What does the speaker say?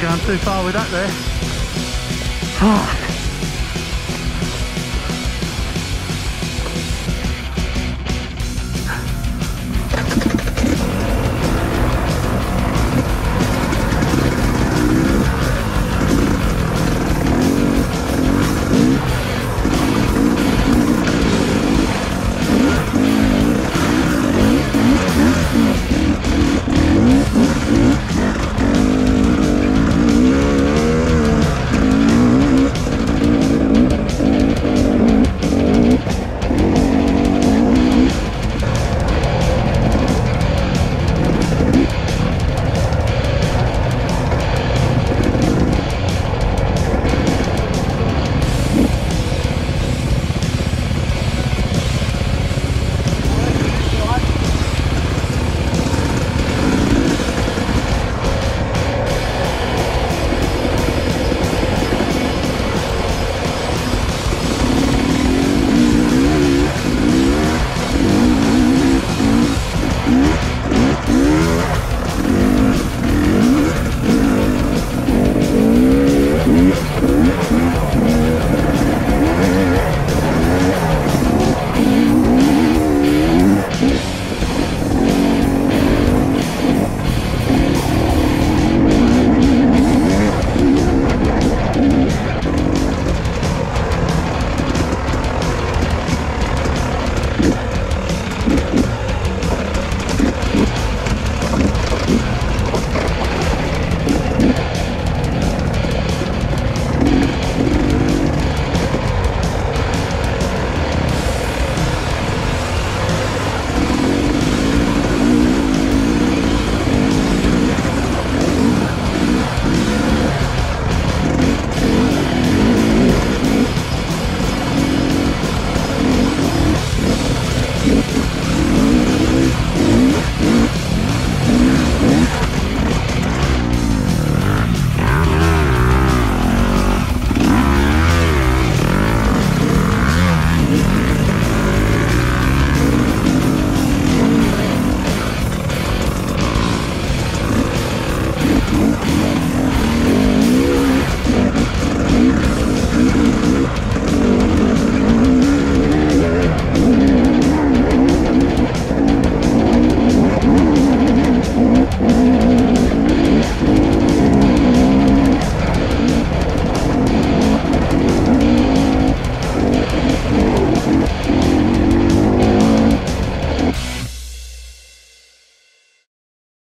Going too far with that there. Oh,